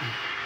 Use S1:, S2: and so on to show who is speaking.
S1: Mm-hmm.